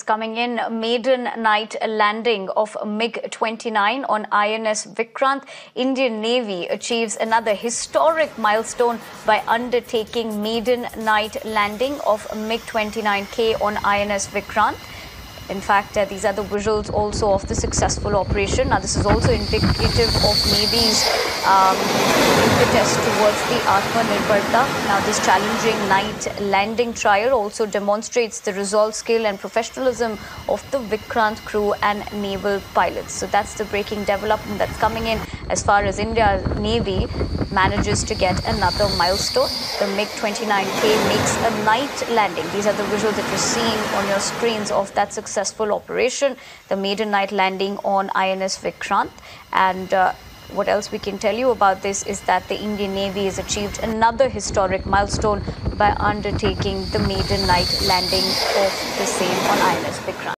Coming in, maiden night landing of MiG-29 on INS Vikrant. Indian Navy achieves another historic milestone by undertaking maiden night landing of MiG-29K on INS Vikrant. In fact, uh, these are the visuals also of the successful operation. Now, this is also indicative of Navy's um, impetus towards the Atmanirbharta. Now, this challenging night landing trial also demonstrates the resolve, skill, and professionalism of the Vikrant crew and naval pilots. So, that's the breaking development that's coming in as far as India Navy manages to get another milestone. The MiG-29K makes a night landing. These are the visuals that you're seeing on your screens of that successful operation, the maiden night landing on INS Vikrant. And uh, what else we can tell you about this is that the Indian Navy has achieved another historic milestone by undertaking the maiden night landing of the same on INS Vikrant.